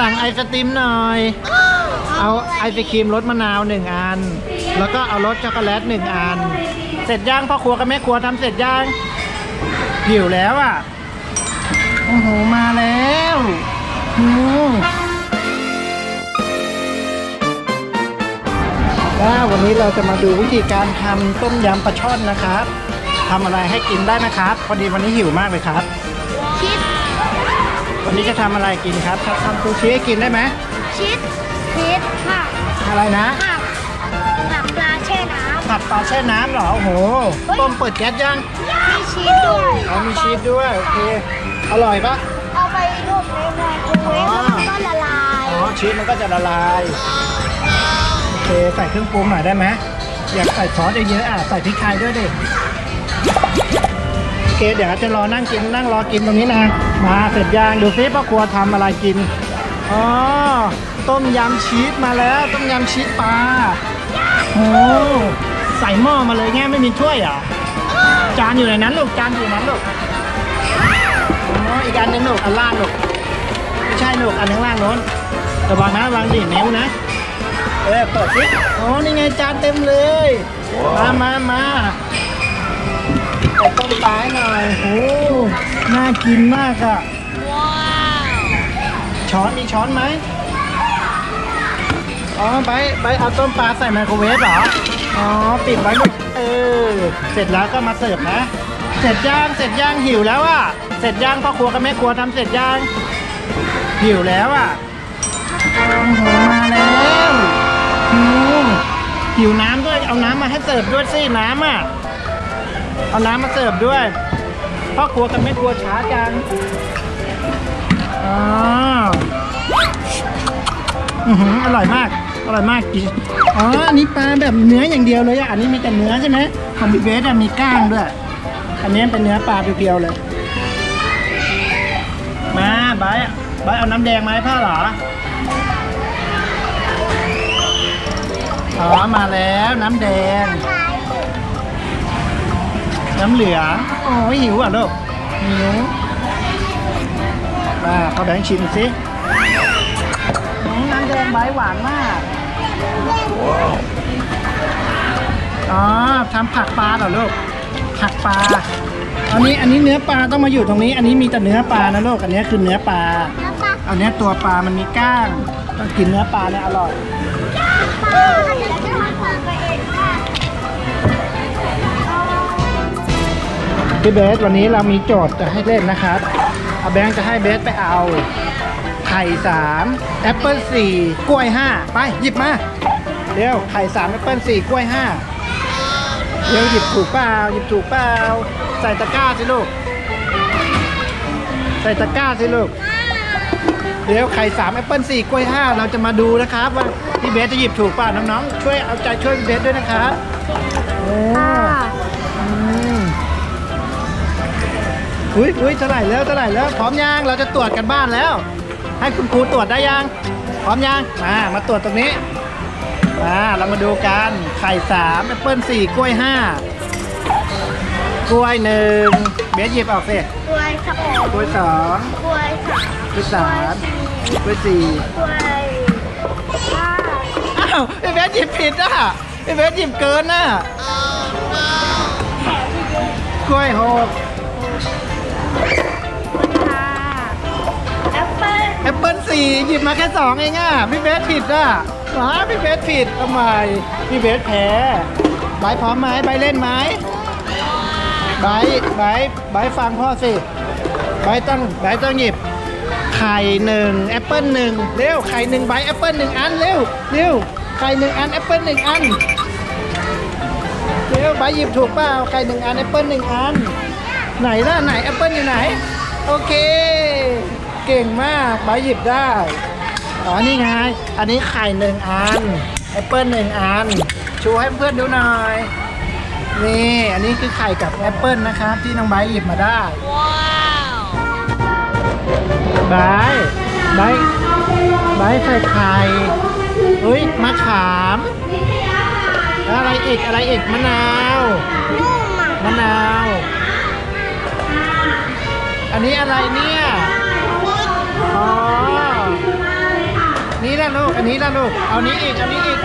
สั่งไอศตรีมหน่อย เอาไอศครีมรสมะนาวหนึ่งอัน แล้วก็เอารสช็อกโกแลตหนึ่งอัน เสร็จย่างพ่อครัวกับแม่ครัวทำเสร็จย่างหิวแล้วอะ โอ้โห มาแล้วอืมว่าวันนี้เราจะมาดูวิธีการทำต้มยำปลาช่อนนะครับทำอะไรให้กินได้ไหมครับ พอดีวันนี้หิวมากเลยครับชีส วันนี้จะทำอะไรกินครับทำทำซูชิให้กินได้ไหมชีสชีสผักอะไรนะผักผักปลาแช่น้ผัดปลาแช่น้ำเหรอโอ้โหต้มเปิดแก๊สยังำมีชีสด้วยอ๋อมีชีสด้วยโอเคอร่อยปะเอาไปลวกในไมโครเวฟแล้วมันก็ละลายอ๋อชีสมันก็จะละลายโอเคใส่เครื่องปรุงหน่อยได้ไหมอยากใส่ซอสเยอะๆอะใส่พริกไทยด้วยดิโอ เคเดี๋ยวจะรอนั่งกินนั่งรอกินตรงนี้นะ มาเสร็จย่างดูซิพ่อครัวทำอะไรกิน อ๋อ ต้มยำชีสมาแล้ว ต้มยำชีสปลา โอ้ใส่หม้อมาเลยแง่ไม่มีถ้วยอะ จานอยู่ในนั้นลูก จานอยู่นั้นลูก อ๋อ อีกอันนึงลูก อันล่างลูก ไม่ใช่ลูก อันข้างล่างโน้นระวังนะระวังดินิ้วนะ เออเปิดสิอ๋อ นี่ไงจานเต็มเลย มามามา ใส่ต้มปลาให้หน่อยโอ้น่ากินมากอะว้าวช้อนมีช้อนไหมอ๋อไปไปเอาต้มปลาใส่ไมโครเวฟเหรออ๋อปิดไว้ลูกเออเสร็จแล้วก็มาเสิร์ฟนะ เสร็จย่างเสร็จย่างหิวแล้วอะเสร็จย่างพ่อครัวกับแม่ครัวทำเสร็จย่างหิวแล้วอะโอ้โหมาแล้วหิวหิวน้ำด้วยเอาน้ำมาให้เสิร์ฟด้วยสิน้ำอะ เอาน้ำมาเสิร์ฟด้วยพ่อครัวกับแม่ครัวช้าจังอ๋ออร่อยมาก อร่อยมากกินอ๋อ อันนี้ปลาแบบเนื้ออย่างเดียวเลยอะ อันนี้มีแต่เนื้อใช่ไหมของบิ๊กเบสอะมีก้างด้วย อันนี้เป็นเนื้อปลาเพียวๆเลย มาบายบายเอาน้ำแดงมาให้พ่อเหรออ๋อมาแล้วน้ำแดง น้ำเหลืองโอ้ยหิวอะลูกหิวมาเขาแบงค์ชิมสิอืมน้ำแดงใบหวานมากอ๋อทำผักปลาเหรอลูกผักปลาอันนี้อันนี้เนื้อปลาต้องมาอยู่ตรงนี้ อันนี้มีแต่เนื้อปลานะลูกอันนี้คือเนื้อปลาแล้วปลาอันนี้ตัวปลามันมีก้างต้องกินเนื้อปลาเนี่ยอร่อยปลาเดี๋ยวจะทำปลาไปเอง พี่เบสวันนี้เรามีโจทย์จะให้เล่นนะครับเอาแบงค์จะให้เบสไปเอา ไข่สามแอปเปิลสี่กล้วยห้าไปหยิบมาเร็วไข่สามแอปเปิลสี่กล้วยห้าเร็วหยิบถูกเปล่าหยิบถูกเปล่าใส่ตะกร้าสิลูก ใส่ตะกร้าสิลูกเดี๋ยวไข่สามแอปเปิลสี่กล้วยห้าเราจะมาดูนะครับ ว่าพี่เบสจะหยิบถูกเปล่าน้องๆช่วยเอาใจช่วยเบสด้วยนะครับ อุ้ยอุ้ยเท่าไหร่แล้วเท่าไหร่แล้วพร้อมยังเราจะตรวจการบ้านแล้ว ให้คุณครูตรวจได้ยัง พร้อมยังมามาตรวจตรงนี้มาเรามาดูกันไข่สามแอปเปิ้ลสี่กล้วยห้ากล้วยหนึ่งเบสหยิบออกสิกล้วยสองกล้วยสองกล้วยสามกล้วยสามกล้วยสี่กล้วยห้าอ้าวพี่เบสหยิบผิดอะพี่เบสหยิบเกินน่ะกล้วยหกค่ะ แอปเปิลแอปเปิลสี่หยิบมาแค่สองเองอะพี่เบสผิดอะหรอพี่เบสผิดทำไมพี่เบสแพ้ไบร์ทพร้อมไหมไบร์ทเล่นไหมไบร์ทไบร์ทไบร์ทฟังพ่อสิไบร์ทต้องไบร์ทต้องหยิบไข่หนึ่งแอปเปิลหนึ่งเร็วไข่หนึ่งใบแอปเปิลหนึ่งอันเร็วเร็วไข่หนึ่งอันแอปเปิลหนึ่งอันเร็วไบร์ทหยิบถูกเปล่าไข่หนึ่งอันแอปเปิลหนึ่งอัน ไหนล่ะไหนแอปเปิลอยู่ไหน โอเค เก่งมากไบร์ทหยิบได้อ๋อนี่ไง อันนี้ไข่หนึ่งอันแอปเปิลหนึ่งอัน ชูให้เพื่อนดูหน่อยนี่อันนี้คือไข่กับแอปเปิลนะครับ ที่น้องไบร์ทหยิบมาได้ ว้าวไบร์ทไบร์ทไบร์ทใส่ไข่เฮ้ยมะขามแล้วอะไรอีกอะไรอีกมะนาวนุ่มอะมะนาว อันนี้อะไรเนี่ย อ๋อล่ะลูก อันนี้ละลูก เอานี้อีก เอานี้อีก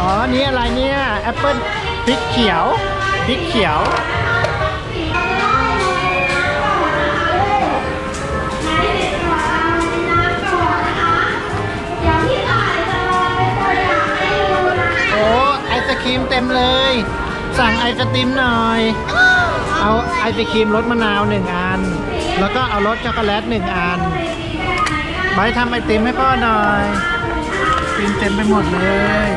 อ๋อ นี่อะไรเนี่ย แอปเปิ้ลพริกเขียว พริกเขียว รีมเต็มเลย สั่งไอศครีมหน่อย เอาไอศครีมรสมะนาวหนึ่งอัน แล้วก็เอารสช็อกโกแลตหนึ่งอันใบร์ททำไอติมให้พ่อหน่อยครีมเต็มไปหมดเลย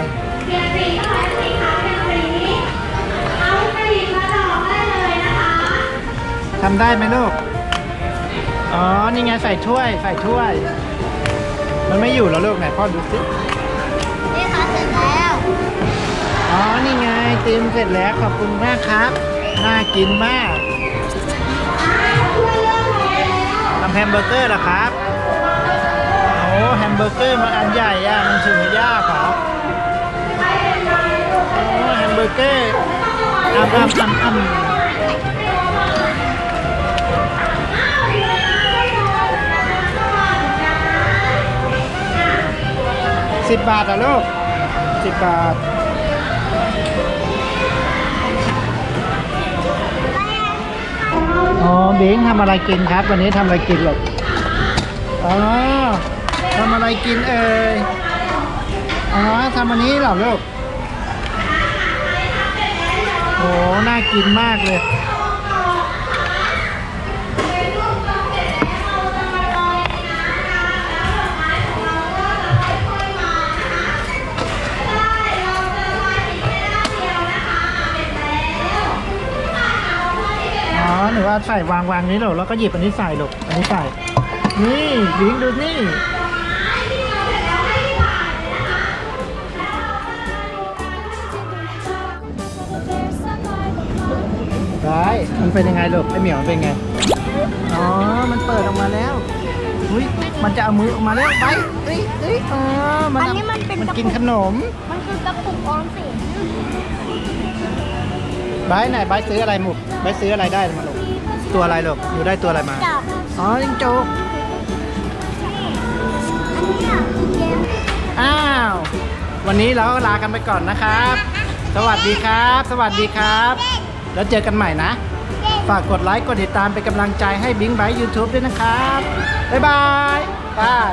ทำได้ไหมลูก อ๋อ นี่ไงใส่ถ้วย ใส่ถ้วย มันไม่อยู่แล้วลูกไหนพ่อดูสิ อ๋อ นี่ไงเติมเสร็จแล้วขอบคุณมากครับ น่ากินมากทำแฮมเบอร์เกอร์เหรอครับ โอ้แฮมเบอร์เกอร์มันอันใหญ่อะมันถึงยากเหรอโอ้แฮมเบอร์เกอร์อ้ำอ้ำอ้ำอ้ำสิบบาทเหรอลูกสิบบาท อ๋อเบ้งทำอะไรกินครับ วันนี้ทำอะไรกินหรอกอ๋อทำอะไรกินเอ่ยอ๋อทำอันนี้เหรอลูกโอ้น่ากินมากเลย หนูว่าใส่วางวางนี้หรอกแล้วก็หยิบอันนี้ใส่หรอกอันนี้ใส่ นี่บิงดูนี่ได้มันเป็นยังไงลูกไอเหมียวมันเป็นไง อ๋อ มันเปิดออกมาแล้วอุ้ยมันจะเอามือออกมาแล้วไปเอ้ยเอ้ยอ๋อมันอันนี้มันเป็นมันกระกินปุกขนม มันคือกระปุกออมสินบายไหนบายซื้ออะไรหมุกบายซื้ออะไรได้มาลูก ตัวอะไรลูกหนูได้ตัวอะไรมาอ๋อจิงจกอันนี้อะคือเกมอ้าว วันนี้เราก็ลากันไปก่อนนะครับ สวัสดีครับ สวัสดีครับ แล้วเจอกันใหม่นะ ฝากกดไลค์ กดติดตามเป็นกำลังใจให้บิงไบยูทูบด้วยนะครับ บ๊ายบายบาย